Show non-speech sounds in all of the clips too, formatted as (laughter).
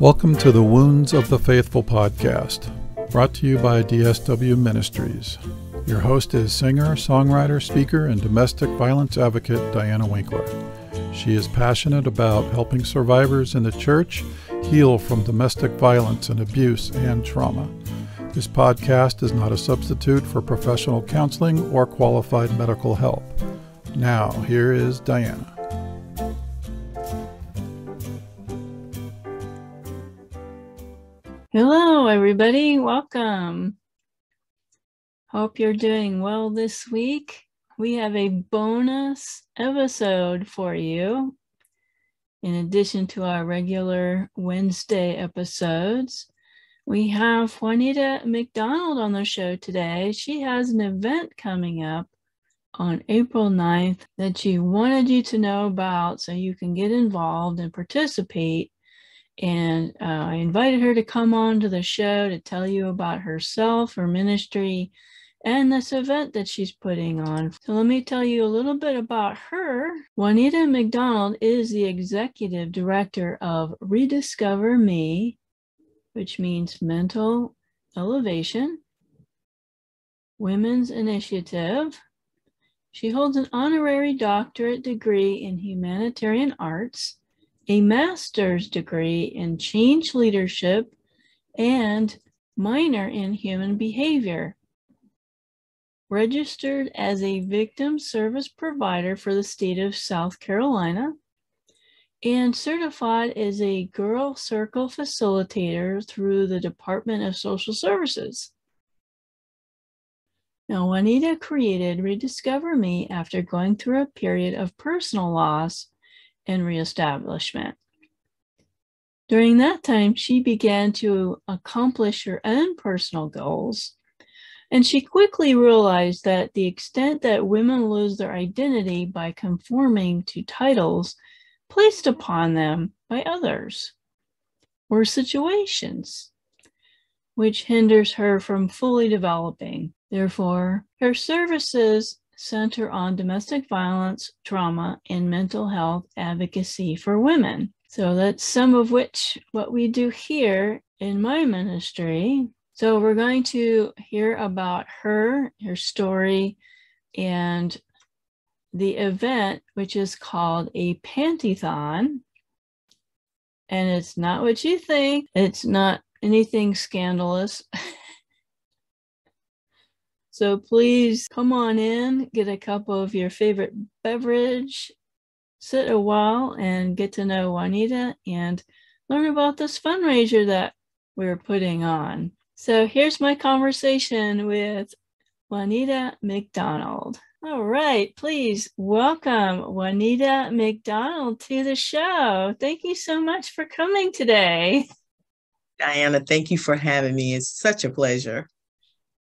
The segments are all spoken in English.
Welcome to the Wounds of the Faithful podcast, brought to you by DSW Ministries. Your host is singer, songwriter, speaker, and domestic violence advocate Diana Winkler. She is passionate about helping survivors in the church heal from domestic violence and abuse and trauma. This podcast is not a substitute for professional counseling or qualified medical help. Now, here is Diana. Everybody. Welcome. Hope you're doing well this week. We have a bonus episode for you. In addition to our regular Wednesday episodes, we have Juanita McDonald on the show today. She has an event coming up on April 9th that she wanted you to know about so you can get involved and participate and uh, I invited her to come on to the show to tell you about herself, her ministry, and this event that she's putting on. So let me tell you a little bit about her. Juanita McDonald is the executive director of Rediscover Me, which means mental elevation, women's initiative. She holds an honorary doctorate degree in humanitarian arts a master's degree in change leadership and minor in human behavior. Registered as a victim service provider for the state of South Carolina and certified as a Girl Circle facilitator through the Department of Social Services. Now, Juanita created Rediscover Me after going through a period of personal loss and reestablishment. During that time, she began to accomplish her own personal goals, and she quickly realized that the extent that women lose their identity by conforming to titles placed upon them by others or situations, which hinders her from fully developing. Therefore, her services center on domestic violence, trauma, and mental health advocacy for women. So that's some of which what we do here in my ministry. So we're going to hear about her, her story, and the event, which is called a Pantython. And it's not what you think. It's not anything scandalous. (laughs) So please come on in, get a cup of your favorite beverage, sit a while and get to know Juanita and learn about this fundraiser that we're putting on. So here's my conversation with Juanita McDonald. All right, please welcome Juanita McDonald to the show. Thank you so much for coming today. Diana, thank you for having me. It's such a pleasure.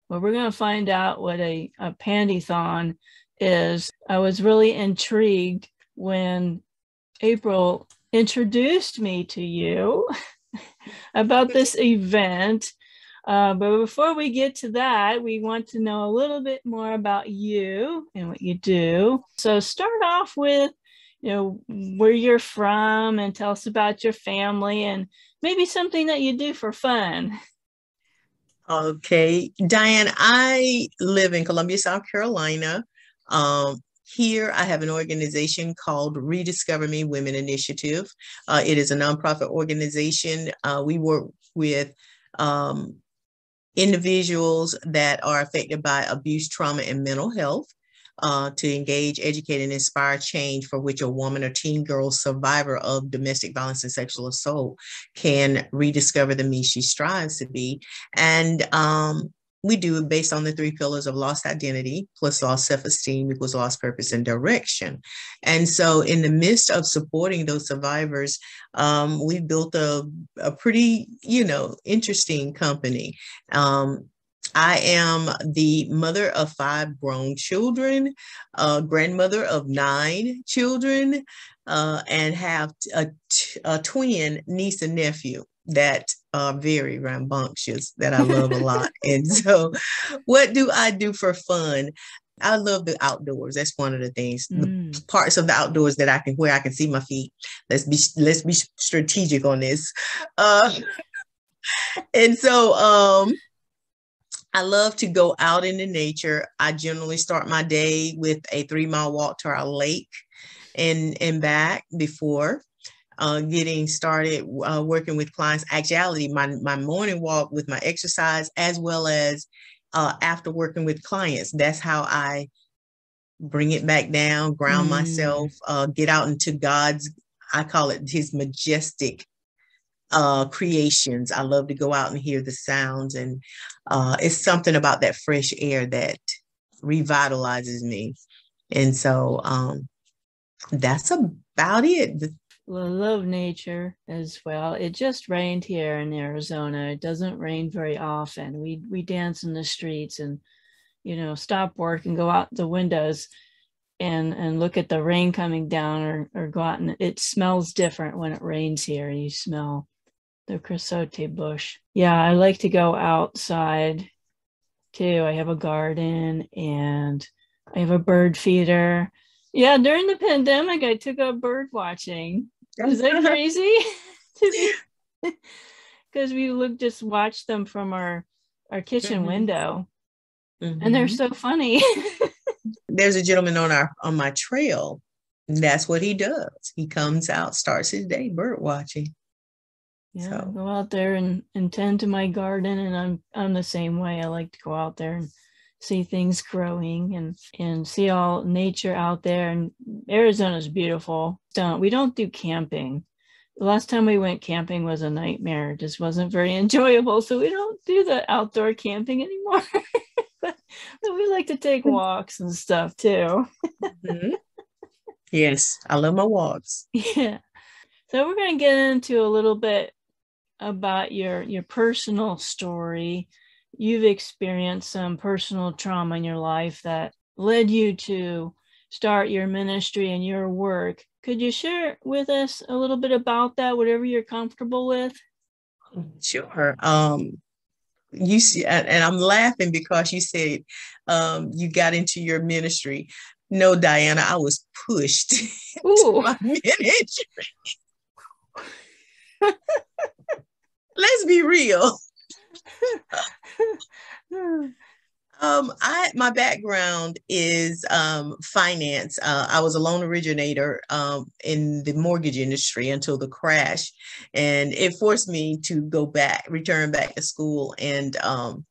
Well, we're going to find out what a, a pantython is. I was really intrigued when April introduced me to you (laughs) about this event. Uh, but before we get to that, we want to know a little bit more about you and what you do. So start off with, you know, where you're from and tell us about your family and maybe something that you do for fun. (laughs) Okay. Diane, I live in Columbia, South Carolina. Um, here, I have an organization called Rediscover Me Women Initiative. Uh, it is a nonprofit organization. Uh, we work with um, individuals that are affected by abuse, trauma, and mental health uh, to engage, educate, and inspire change for which a woman or teen girl survivor of domestic violence and sexual assault can rediscover the me she strives to be. And um, we do it based on the three pillars of lost identity plus lost self-esteem equals lost purpose and direction and so in the midst of supporting those survivors um, we built a, a pretty you know interesting company um, I am the mother of five grown children, a grandmother of nine children, uh, and have a, a twin niece and nephew that are very rambunctious that I love a lot. (laughs) And so, what do I do for fun? I love the outdoors. That's one of the things. Mm. The parts of the outdoors that I can where I can see my feet. Let's be let's be strategic on this. Uh, (laughs) and so um I love to go out into nature. I generally start my day with a three mile walk to our lake and and back before uh, getting started uh, working with clients. Actually, my my morning walk with my exercise as well as uh, after working with clients. That's how I bring it back down, ground mm. myself, uh, get out into God's. I call it His majestic uh, creations. I love to go out and hear the sounds, and uh, it's something about that fresh air that revitalizes me. And so um, that's about it. I love nature as well. It just rained here in Arizona. It doesn't rain very often. We we dance in the streets and you know stop work and go out the windows and and look at the rain coming down or or go out and it smells different when it rains here. You smell the creosote bush. Yeah, I like to go outside too. I have a garden and I have a bird feeder. Yeah, during the pandemic, I took up bird watching. Is that (laughs) crazy? (laughs) Because (laughs) we look just watch them from our our kitchen mm-hmm. window, mm-hmm. and they're mm-hmm. so funny. There's a gentleman on our on my trail. that's what he does. He comes out, starts his day bird watching. Yeah, so. go out there and, and tend to my garden, and I'm I'm the same way. I like to go out there and see things growing and and see all nature out there and Arizona's beautiful. Don't we don't do camping. The last time we went camping was a nightmare. It just wasn't very (laughs) enjoyable. So we don't do the outdoor camping anymore. (laughs) but, but, we like to take walks and stuff too. mm-hmm. (laughs) Yes, I love my walks. Yeah. So we're going to get into a little bit about your your personal story you've experienced some personal trauma in your life that led you to start your ministry and your work. Could you share with us a little bit about that, whatever you're comfortable with? Sure. Um, you see, and I'm laughing because you said um, you got into your ministry. No, Diana, I was pushed (laughs) Ooh. my (laughs) ministry. (laughs) Let's be real. (laughs) Um, I my background is um, finance. Uh, I was a loan originator um, in the mortgage industry until the crash, and it forced me to go back, return back to school, and um,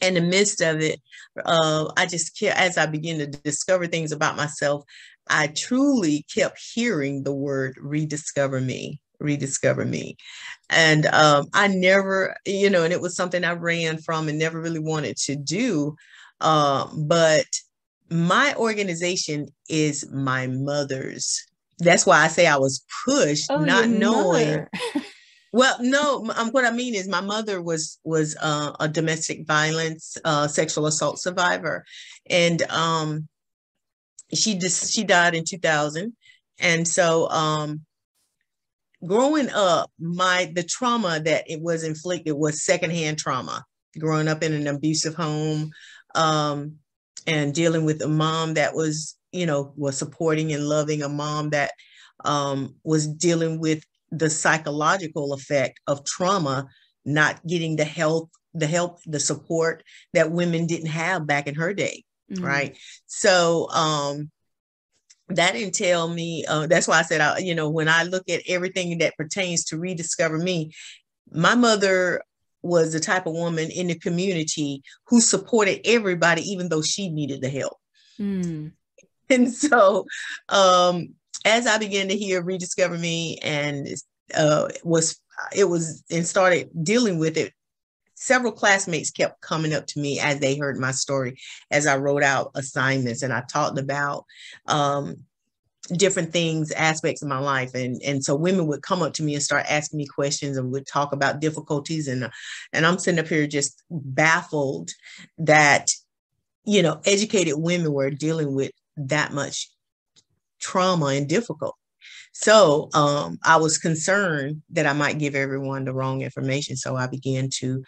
in the midst of it, uh, I just kept, as I began to discover things about myself, I truly kept hearing the word "rediscover me." Rediscover me. And um, i never you know and it was something i ran from and never really wanted to do uh, but my organization is my mother's. That's why i say i was pushed oh, not knowing (laughs) well no um, what i mean is my mother was was uh, a domestic violence uh, sexual assault survivor. And um, she just she died in 2000 and so um, growing up, my the trauma that it was inflicted was secondhand trauma. Growing up in an abusive home, um, and dealing with a mom that was, you know, was supporting and loving a mom that um, was dealing with the psychological effect of trauma, not getting the help, the help, the support that women didn't have back in her day, mm-hmm. right? So um, that didn't tell me uh, that's why i said I, you know when i look at everything that pertains to rediscover me my mother was the type of woman in the community who supported everybody even though she needed the help mm. (laughs) and so um, as i began to hear rediscover me and uh, was it was and started dealing with it several classmates kept coming up to me as they heard my story as I wrote out assignments and I talked about um, different things, aspects of my life. And, and so women would come up to me and start asking me questions and would talk about difficulties. And, and I'm sitting up here just baffled that, you know, educated women were dealing with that much trauma and difficult. So um, I was concerned that I might give everyone the wrong information. So I began to,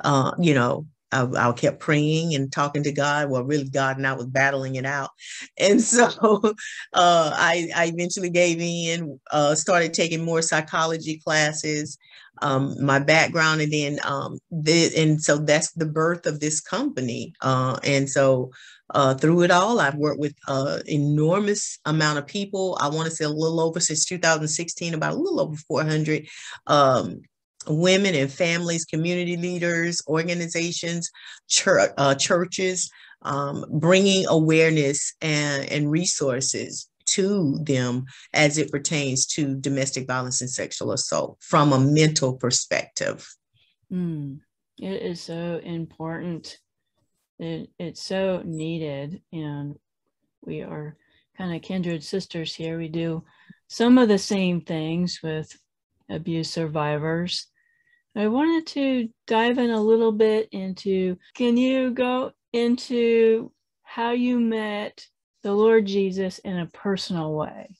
uh, you know, I, I, kept praying and talking to God. Well, really, God and I was battling it out, (laughs) and so uh, I, I eventually gave in. Uh, started taking more psychology classes. Um, my background, and then um, the, and so that's the birth of this company. Uh, and so uh, through it all, I've worked with uh, enormous amount of people. I want to say a little over since 2016, about a little over 400 um, women and families, community leaders, organizations, uh, churches, um, bringing awareness and, and resources to them as it pertains to domestic violence and sexual assault from a mental perspective. Mm, it is so important. It, it's so needed. And we are kind of kindred sisters here. We do some of the same things with abuse survivors I wanted to dive in a little bit into can you go into how you met the Lord Jesus in a personal way?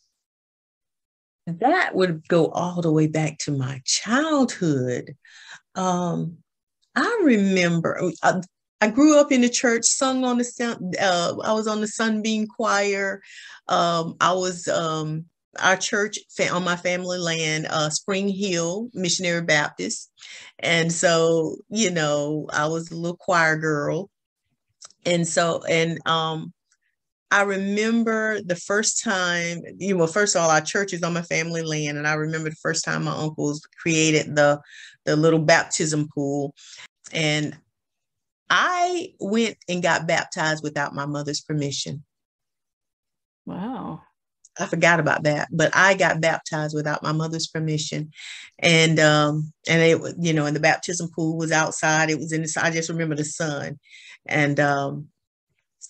That would go all the way back to my childhood. Um, I remember uh, I, grew up in the church, sung on the sun. Uh, I was on the Sunbeam Choir. Um, I was um, our church on my family land, uh, Spring Hill Missionary Baptist. And so, you know, I was a little choir girl. And so, and um, I remember the first time, you know, first of all, our church is on my family land. And I remember the first time my uncles created the, the little baptism pool. And I went and got baptized without my mother's permission. Wow. I forgot about that, but I got baptized without my mother's permission, and um, and it was you know, and the baptism pool was outside. It was in the. I just remember the sun, and um,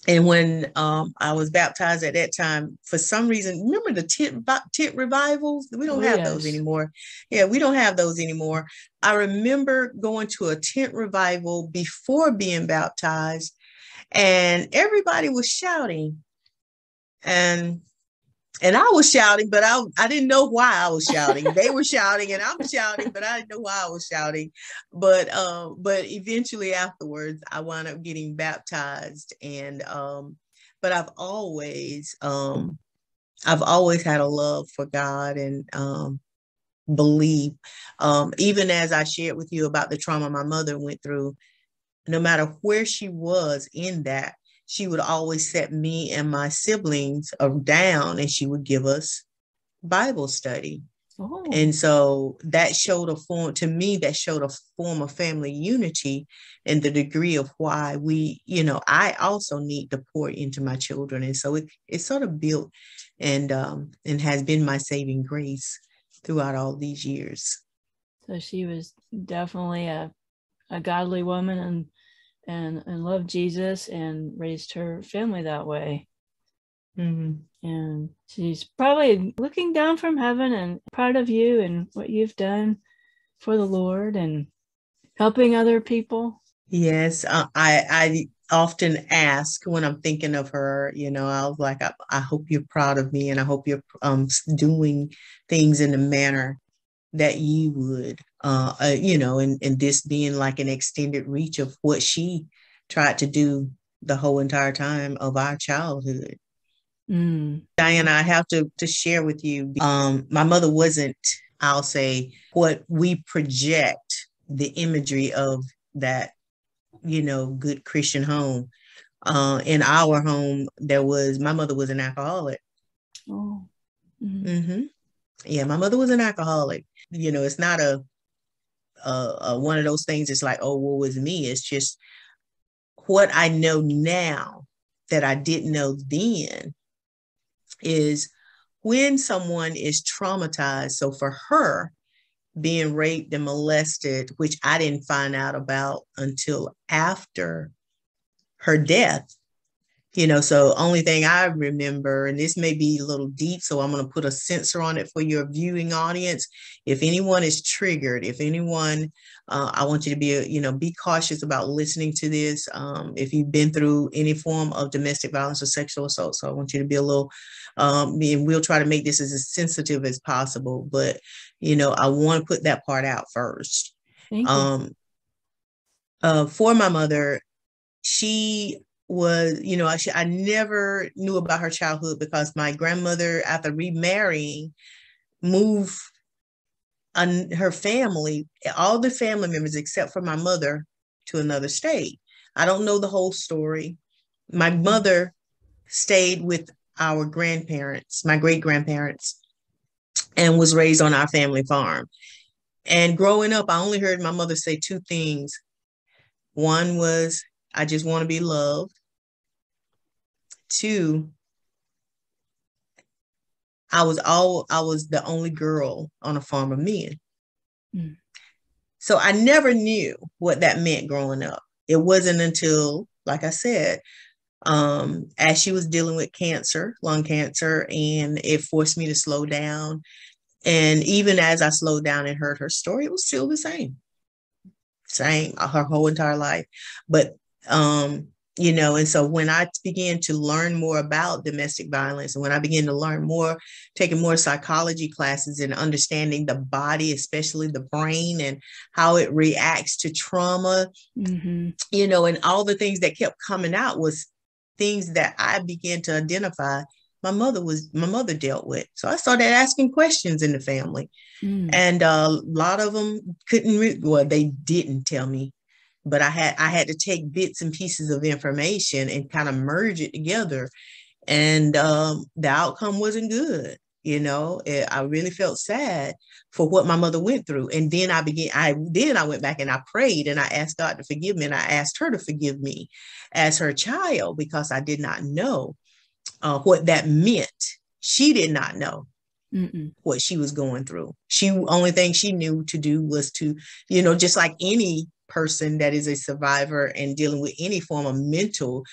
and when um, I was baptized at that time, for some reason, remember the tent tent revivals? We don't oh, have yes. those anymore. Yeah, we don't have those anymore. I remember going to a tent revival before being baptized, and everybody was shouting, and and I was shouting, but I, I didn't know why I was shouting. they were shouting and I'm shouting, but I didn't know why I was shouting. But um, but eventually afterwards, I wound up getting baptized. And um, but I've always um I've always had a love for God and um believe. Um, even as I shared with you about the trauma my mother went through, no matter where she was in that, she would always set me and my siblings down and she would give us Bible study. Oh. And so that showed a form to me that showed a form of family unity and the degree of why we, you know, I also need to pour into my children. And so it it sort of built and um and has been my saving grace throughout all these years. So she was definitely a a godly woman and and and loved Jesus and raised her family that way. Mm-hmm. And she's probably looking down from heaven and proud of you and what you've done for the Lord and helping other people. Yes, uh, I I often ask when I'm thinking of her. You know, I was like, I, I hope you're proud of me, and I hope you're um, doing things in the manner that you would uh, uh, you know, and, and this being like an extended reach of what she tried to do the whole entire time of our childhood. Mm. Diana, I have to, to share with you, um, my mother wasn't, I'll say, what we project the imagery of that, you know, good Christian home. Uh, in our home, there was, my mother was an alcoholic. Oh. Mm-hmm. Mm-hmm. Yeah, my mother was an alcoholic. You know, it's not a uh, uh, one of those things. It's like, oh, what was me? It's just what I know now that I didn't know then is when someone is traumatized. So for her, being raped and molested, which I didn't find out about until after her death, you know so only thing i remember and this may be a little deep so i'm going to put a censor on it for your viewing audience. If anyone is triggered if anyone uh, i want you to be you know be cautious about listening to this um, if you've been through any form of domestic violence or sexual assault so i want you to be a little um, and we'll try to make this as sensitive as possible but you know i want to put that part out first. Um, uh, for my mother, she was, you know, I, I never knew about her childhood because my grandmother, after remarrying, moved on her family, all the family members except for my mother, to another state. I don't know the whole story. My mother stayed with our grandparents, my great grandparents, and was raised on our family farm. And growing up, I only heard my mother say two things. One was, I just want to be loved. Two, I was all I was the only girl on a farm of men. Mm. So I never knew what that meant growing up. It wasn't until, like I said, um, as she was dealing with cancer, lung cancer, and it forced me to slow down. And even as I slowed down and heard her story, it was still the same, same her whole entire life. But um, you know and so when i began to learn more about domestic violence and when i began to learn more taking more psychology classes and understanding the body especially the brain and how it reacts to trauma mm-hmm. you know and all the things that kept coming out was things that i began to identify my mother was my mother dealt with so i started asking questions in the family mm. and uh, a lot of them couldn't re- well they didn't tell me but I had I had to take bits and pieces of information and kind of merge it together, and um, the outcome wasn't good. You know, it, I really felt sad for what my mother went through, and then I began. I then I went back and I prayed and I asked God to forgive me, and I asked her to forgive me as her child because I did not know uh, what that meant. She did not know. Mm-mm. what she was going through. She only thing she knew to do was to, you know, just like any person that is a survivor and dealing with any form of mental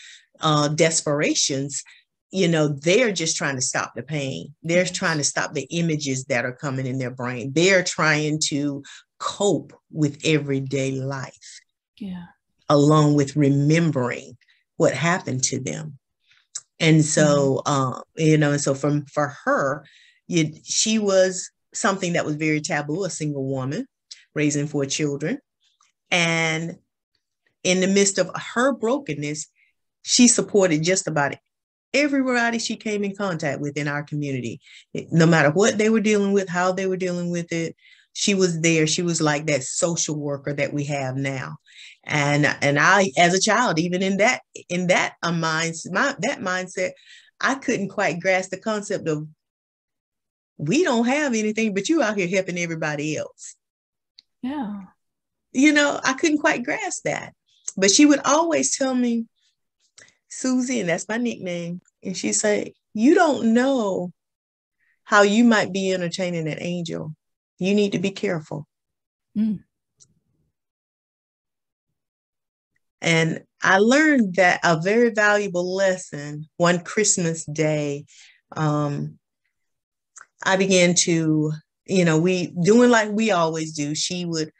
uh, desperations, you know, they're just trying to stop the pain. They're trying to stop the images that are coming in their brain. They're trying to cope with everyday life. Yeah. Along with remembering what happened to them. And so, mm-hmm. uh, you know, and so from for her, you, she was something that was very taboo, a single woman raising four children. And in the midst of her brokenness, she supported just about everybody she came in contact with in our community. No matter what they were dealing with, how they were dealing with it, she was there. She was like that social worker that we have now. And and I, as a child, even in that in that uh, a mindset, my, that mindset, I couldn't quite grasp the concept of we don't have anything, but you out here helping everybody else. Yeah you know, I couldn't quite grasp that. But she would always tell me, Susie, and that's my nickname. And she'd say, You don't know how you might be entertaining an angel. You need to be careful. Mm. And I learned that a very valuable lesson one Christmas day. Um, I began to, you know, we doing like we always do. She would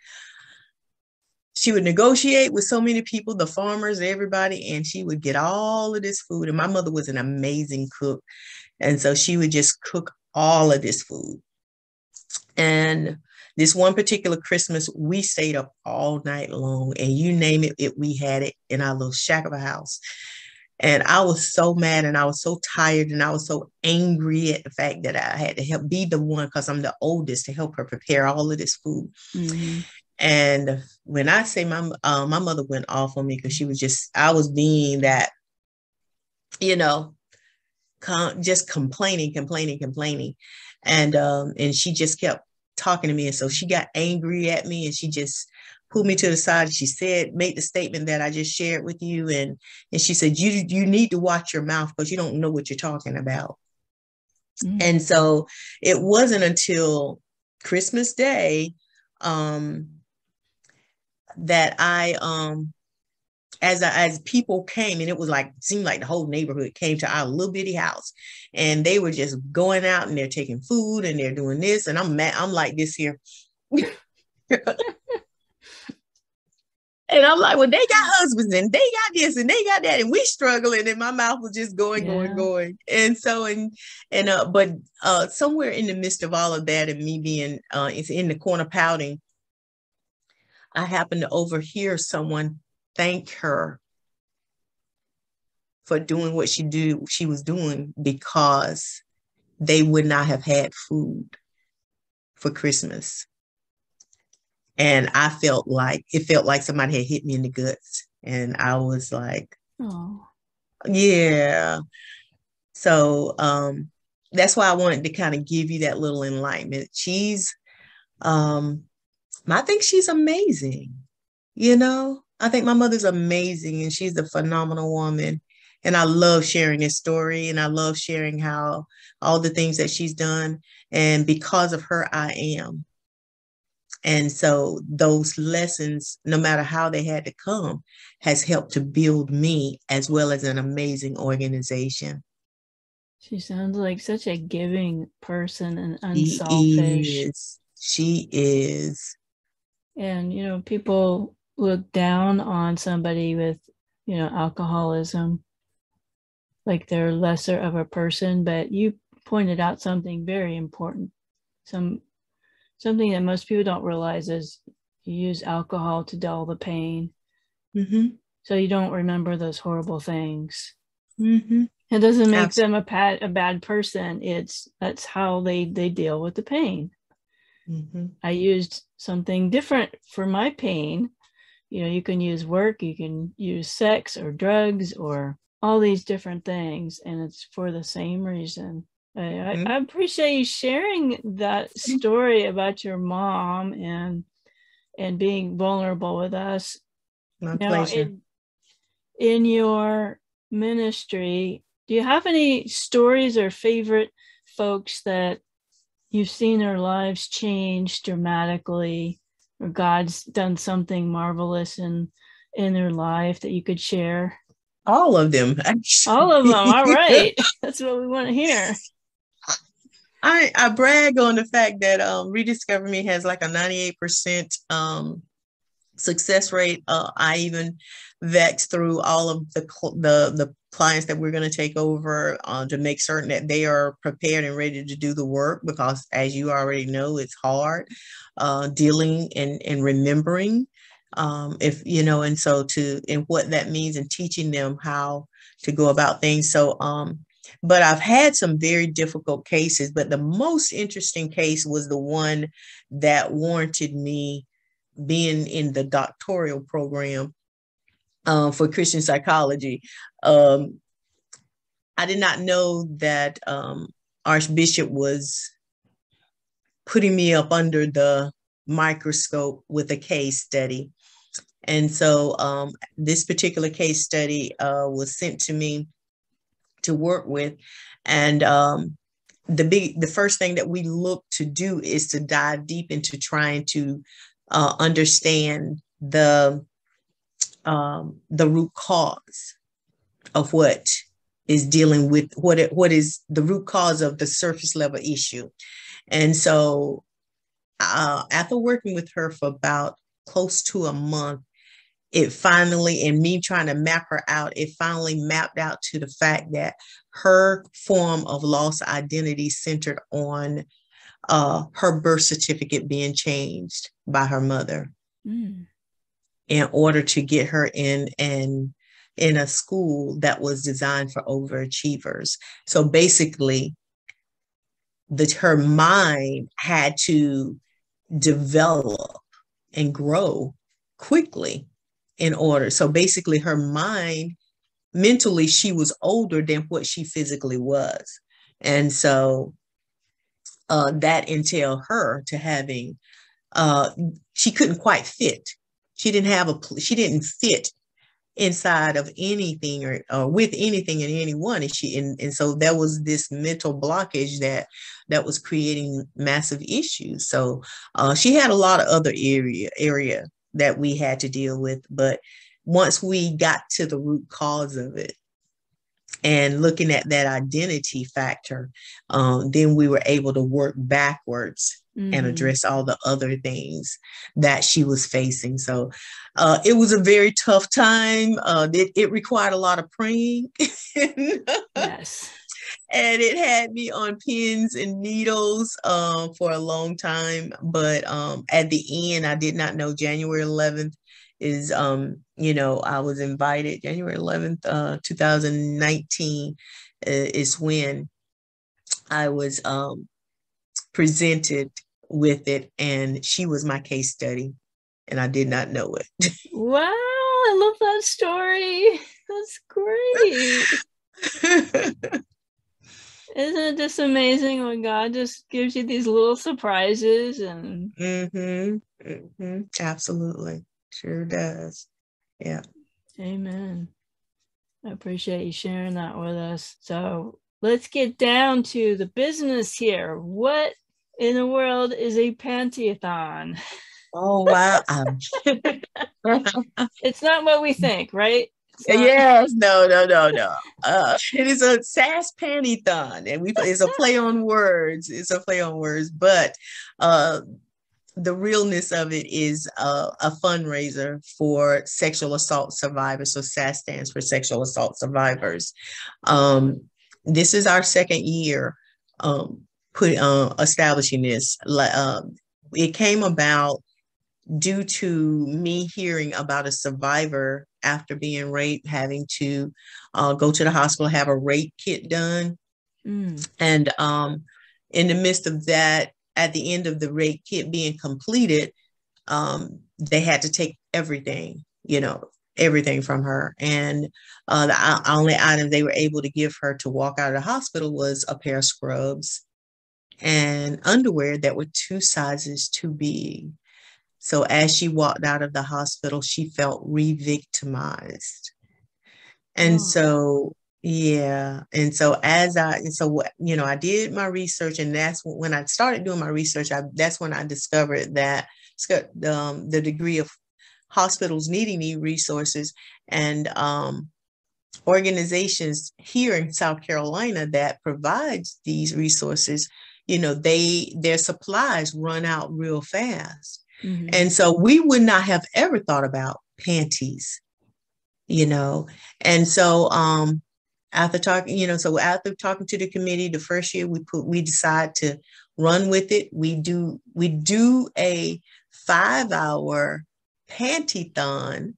she would negotiate with so many people, the farmers, everybody, and she would get all of this food. And my mother was an amazing cook. And so she would just cook all of this food. And this one particular Christmas, we stayed up all night long, and you name it, it we had it in our little shack of a house. And I was so mad and I was so tired and I was so angry at the fact that I had to help be the one because I'm the oldest to help her prepare all of this food. Mm-hmm. And when I say my uh, my mother went off on me because she was just I was being that, you know, com- just complaining, complaining, complaining, and um, and she just kept talking to me, and so she got angry at me, and she just pulled me to the side. She said, made the statement that I just shared with you, and and she said, you you need to watch your mouth because you don't know what you're talking about. Mm-hmm. And so it wasn't until Christmas Day um, that I um as as people came and it was like seemed like the whole neighborhood came to our little bitty house. And they were just going out and they're taking food and they're doing this. And I'm mad. I'm like this here. (laughs) And I'm like well they got husbands and they got this and they got that. And we struggling and my mouth was just going yeah. going going. And so and and uh but uh somewhere in the midst of all of that and me being uh it's in the corner pouting I happened to overhear someone thank her for doing what she do she was doing because they would not have had food for Christmas. And I felt like it felt like somebody had hit me in the guts. And I was like, oh. yeah. So um that's why I wanted to kind of give you that little enlightenment. She's um I think she's amazing. You know, I think my mother's amazing and she's a phenomenal woman. And I love sharing this story and I love sharing how all the things that she's done. And because of her, I am. And so those lessons, no matter how they had to come, has helped to build me as well as an amazing organization. She sounds like such a giving person and unselfish. She is. She is. And you know, people look down on somebody with, you know, alcoholism like they're lesser of a person, but you pointed out something very important. Some something that most people don't realize is you use alcohol to dull the pain. Mm-hmm. So you don't remember those horrible things. Mm-hmm. It doesn't make Absolutely. them a bad, a bad person. It's that's how they they deal with the pain. Mm-hmm. I used something different for my pain. You know, you can use work, you can use sex or drugs or all these different things, and it's for the same reason. I, mm-hmm. I, appreciate you sharing that story about your mom and and being vulnerable with us. My now, pleasure. In, in your ministry, do you have any stories or favorite folks that you've seen their lives change dramatically, or God's done something marvelous in in their life that you could share? All of them. Actually. All of them. All right. (laughs) That's what we want to hear. I, I brag on the fact that um, Rediscover Me has like a 98% um, success rate. Uh, I even vet through all of the, the, the clients that we're going to take over uh, to make certain that they are prepared and ready to do the work because as you already know, it's hard uh, dealing and, and remembering um, if you know and so to and what that means and teaching them how to go about things so um but I've had some very difficult cases, but the most interesting case was the one that warranted me being in the doctoral program um, for Christian psychology. Um, I did not know that um, Archbishop was putting me up under the microscope with a case study. And so um, this particular case study uh, was sent to me to work with. And um, the big, the first thing that we look to do is to dive deep into trying to uh, understand the um, the root cause of what is dealing with what it, what is the root cause of the surface level issue. And so, uh, after working with her for about close to a month, it finally, and me trying to map her out, it finally mapped out to the fact that her form of lost identity centered on uh, her birth certificate being changed by her mother mm. in order to get her in and in a school that was designed for overachievers. So basically, the her mind had to develop and grow quickly in order. So basically, her mind, mentally, she was older than what she physically was. And so uh, that entailed her to having, uh, she couldn't quite fit. She didn't have a, she didn't fit inside of anything or, or with anything and anyone and she and, and so there was this mental blockage that that was creating massive issues so uh, she had a lot of other area area that we had to deal with. But once we got to the root cause of it and looking at that identity factor, um, then we were able to work backwards mm-hmm. and address all the other things that she was facing. So uh, it was a very tough time. Uh, it, it required a lot of praying. yes. (laughs) and it had me on pins and needles um, for a long time. But um, at the end, I did not know January 11th is, um, you know, I was invited January 11th, uh, 2019 uh, is when I was um, presented with it, and she was my case study, and I did not know it. (laughs) wow, I love that story. That's great. (laughs) Isn't it just amazing when God just gives you these little surprises and mm-hmm. Mm-hmm. absolutely sure does. Yeah. Amen. I appreciate you sharing that with us. So let's get down to the business here. What in the world is a panty-a-thon? Oh wow. (laughs) it's not what we think, right? Yes, no, no, no, no. Uh, it is a SAS panty-thon, and we it's a play on words. It's a play on words, but uh, the realness of it is a, a fundraiser for sexual assault survivors. So SAS stands for Sexual Assault Survivors. Um, this is our second year um, put uh, establishing this. Uh, it came about due to me hearing about a survivor after being raped having to uh, go to the hospital have a rape kit done mm. and um, in the midst of that at the end of the rape kit being completed um, they had to take everything you know everything from her and uh, the only item they were able to give her to walk out of the hospital was a pair of scrubs and underwear that were two sizes too big so as she walked out of the hospital, she felt re victimized. And oh. so, yeah. And so as I, and so what, you know, I did my research and that's when I started doing my research, I, that's when I discovered that um, the degree of hospitals needing these resources and um, organizations here in South Carolina that provides these resources, you know, they, their supplies run out real fast. Mm-hmm. And so we would not have ever thought about panties, you know. And so um after talking, you know, so after talking to the committee the first year we put we decide to run with it. We do we do a five hour panty-thon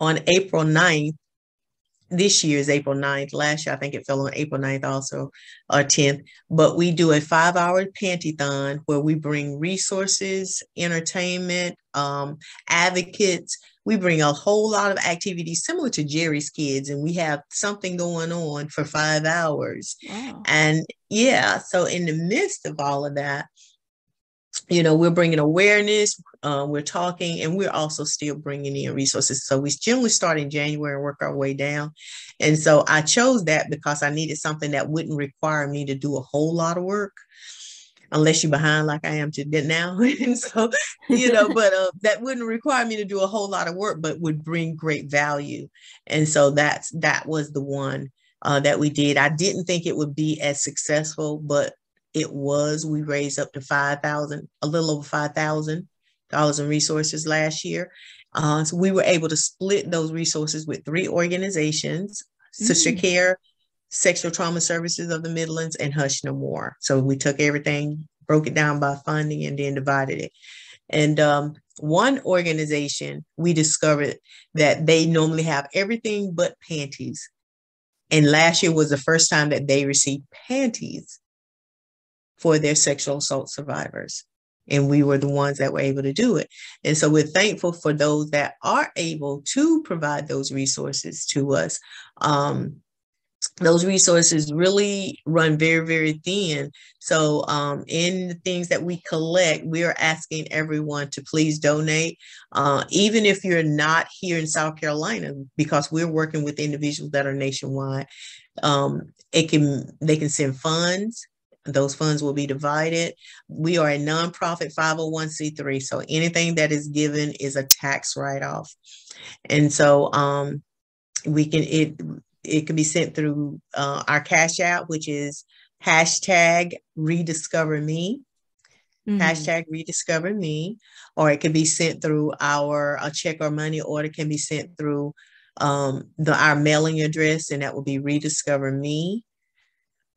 on April 9th this year is April 9th. Last year, I think it fell on April 9th also, or 10th. But we do a five hour panty-thon where we bring resources, entertainment, um, advocates. We bring a whole lot of activities similar to Jerry's Kids, and we have something going on for five hours. Wow. And yeah, so in the midst of all of that, you know, we're bringing awareness, uh, we're talking, and we're also still bringing in resources. So we generally start in January and work our way down. And so I chose that because I needed something that wouldn't require me to do a whole lot of work unless you're behind like I am to now. (laughs) and so, you know, but uh, that wouldn't require me to do a whole lot of work, but would bring great value. And so that's that was the one uh, that we did. I didn't think it would be as successful, but it was. We raised up to five thousand, a little over five thousand dollars in resources last year. Uh, so we were able to split those resources with three organizations: mm. Sister Care, Sexual Trauma Services of the Midlands, and Hush No More. So we took everything, broke it down by funding, and then divided it. And um, one organization, we discovered that they normally have everything but panties. And last year was the first time that they received panties for their sexual assault survivors. And we were the ones that were able to do it. And so we're thankful for those that are able to provide those resources to us. Um, those resources really run very, very thin. So, um, in the things that we collect, we are asking everyone to please donate, uh, even if you're not here in South Carolina, because we're working with individuals that are nationwide. Um, it can they can send funds those funds will be divided. We are a nonprofit 501c3, so anything that is given is a tax write-off. And so um, we can it it can be sent through uh, our cash out, which is hashtag rediscover me. Mm-hmm. Hashtag rediscover me, or it can be sent through our a check or money order can be sent through um, the our mailing address, and that will be rediscover me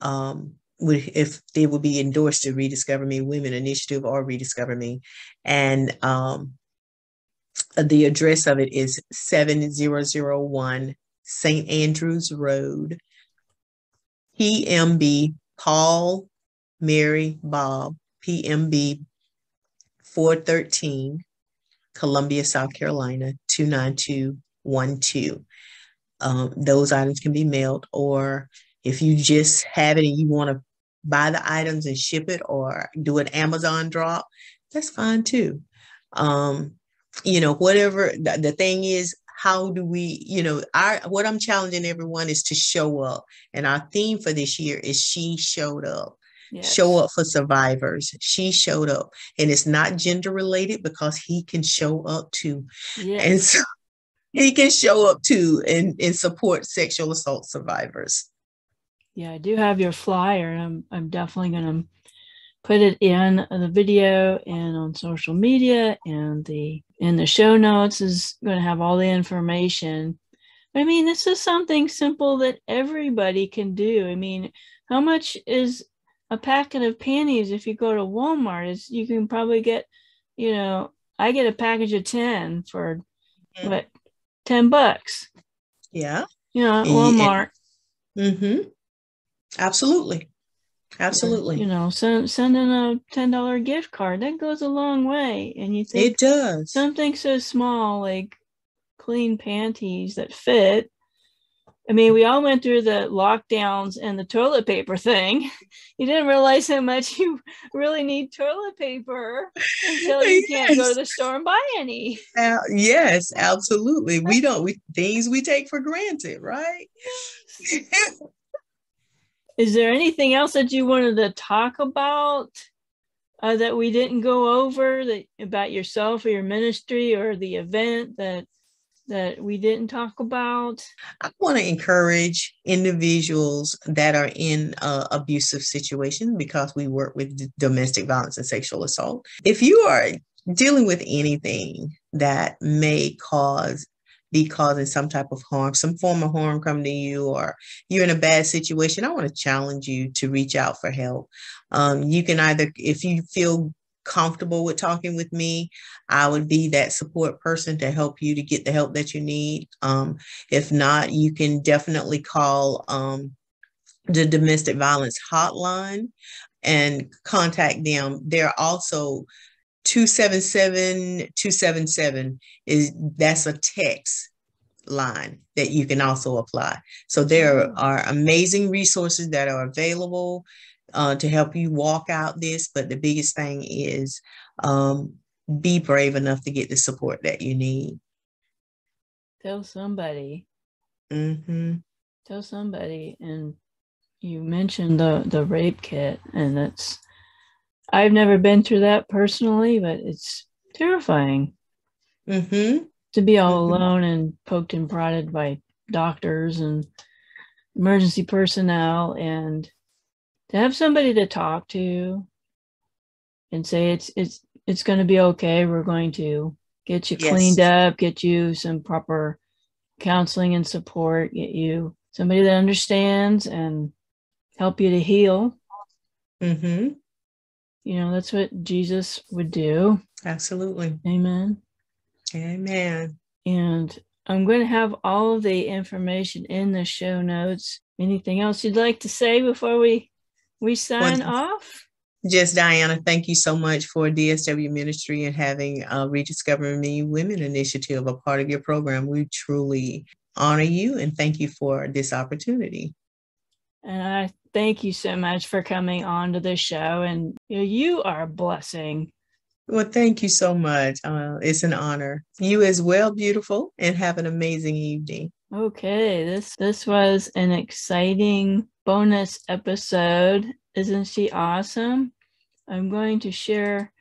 um, if they will be endorsed to Rediscover Me Women Initiative or Rediscover Me. And um, the address of it is 7001 St. Andrews Road, PMB Paul Mary Bob, PMB 413, Columbia, South Carolina 29212. Um, those items can be mailed, or if you just have it and you want to buy the items and ship it or do an Amazon drop, that's fine too. Um, you know, whatever the, the thing is, how do we, you know, our what I'm challenging everyone is to show up. And our theme for this year is she showed up. Yes. Show up for survivors. She showed up. And it's not gender related because he can show up too. Yes. And so (laughs) he can show up too and, and support sexual assault survivors. Yeah, I do have your flyer. I'm I'm definitely gonna put it in the video and on social media and the in the show notes is going to have all the information. I mean this is something simple that everybody can do. I mean how much is a packet of panties if you go to walmart? Is you can probably get you know i get a package of 10 for mm-hmm. what 10 bucks. Yeah. You know walmart. Mm-hmm absolutely Absolutely. You know, send sending a ten dollar gift card that goes a long way, and you think it does something so small like clean panties that fit. I mean, we all went through the lockdowns and the toilet paper thing. (laughs) You didn't realize how much (laughs) you really need toilet paper until you yes. can't go to the store and buy any. Uh, yes, absolutely. We (laughs) don't we things we take for granted, right? Is there anything else that you wanted to talk about uh, that we didn't go over that about yourself or your ministry or the event that that we didn't talk about? I want to encourage individuals that are in uh, abusive situations because we work with domestic violence and sexual assault. If you are dealing with anything that may cause be causing some type of harm, some form of harm come to you, or you're in a bad situation, I want to challenge you to reach out for help. Um, you can either, if you feel comfortable with talking with me, I would be that support person to help you to get the help that you need. Um, if not, you can definitely call um, the domestic violence hotline and contact them. They're also 277 277 is that's a text line that you can also apply. So there mm. are amazing resources that are available uh, to help you walk out this. But the biggest thing is um, be brave enough to get the support that you need. Tell somebody. Mm-hmm. Tell somebody. And you mentioned the the rape kit, and that's I've never been through that personally, but it's terrifying mm-hmm. to be all mm-hmm. alone and poked and prodded by doctors and emergency personnel and to have somebody to talk to and say it's it's it's going to be okay we're going to get you yes. cleaned up get you some proper counseling and support get you somebody that understands and help you to heal mm-hmm. You know, that's what Jesus would do. Absolutely. Amen. Amen. And I'm going to have all of the information in the show notes. Anything else you'd like to say before we we sign well, off? Just Diana, thank you so much for DSW Ministry and having uh, Rediscovering Me Women Initiative a part of your program. We truly honor you and thank you for this opportunity. And I thank you so much for coming on to the show. And you, know, you are a blessing. Well, thank you so much. Uh, it's an honor. You as well, beautiful, and have an amazing evening. Okay, this this was an exciting bonus episode. Isn't she awesome? I'm going to share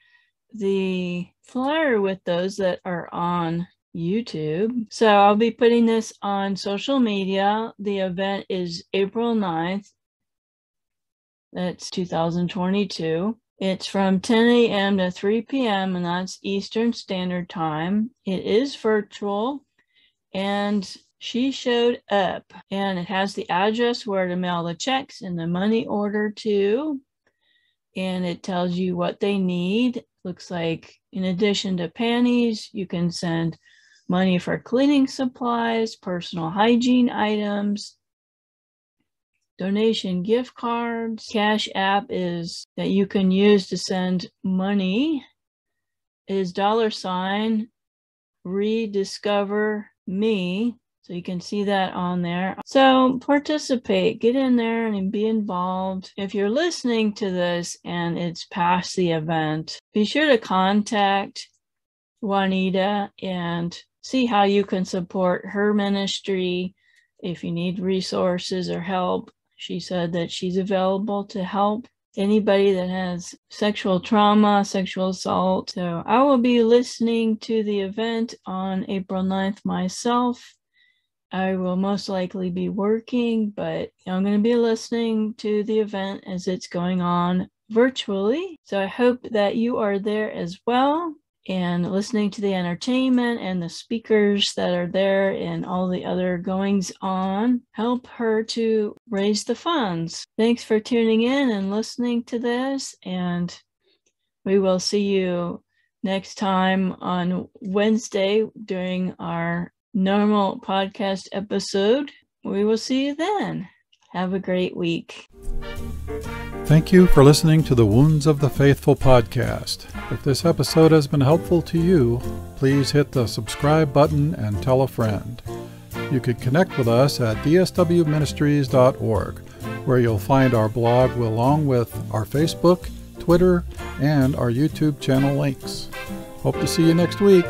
the flyer with those that are on YouTube. So I'll be putting this on social media. The event is April 9th that's 2022. It's from 10 a.m. to 3 p.m., and that's Eastern Standard Time. It is virtual, and she showed up and it has the address where to mail the checks and the money order to. And it tells you what they need. Looks like in addition to panties, you can send money for cleaning supplies, personal hygiene items, donation gift cards. Cash app is that you can use to send money is dollar sign rediscover me. So you can see that on there. So participate, get in there and be involved. If you're listening to this and it's past the event, be sure to contact Juanita and see how you can support her ministry if you need resources or help. She said that she's available to help anybody that has sexual trauma, sexual assault. So I will be listening to the event on April 9th myself. I will most likely be working, but I'm going to be listening to the event as it's going on virtually. So I hope that you are there as well and listening to the entertainment and the speakers that are there and all the other goings on help her to raise the funds. Thanks for tuning in and listening to this. And we will see you next time on Wednesday during our normal podcast episode. We will see you then. Have a great week. Thank you for listening to the Wounds of the Faithful podcast. If this episode has been helpful to you, please hit the subscribe button and tell a friend. You can connect with us at dswministries.org, where you'll find our blog along with our Facebook, Twitter, and our YouTube channel links. Hope to see you next week.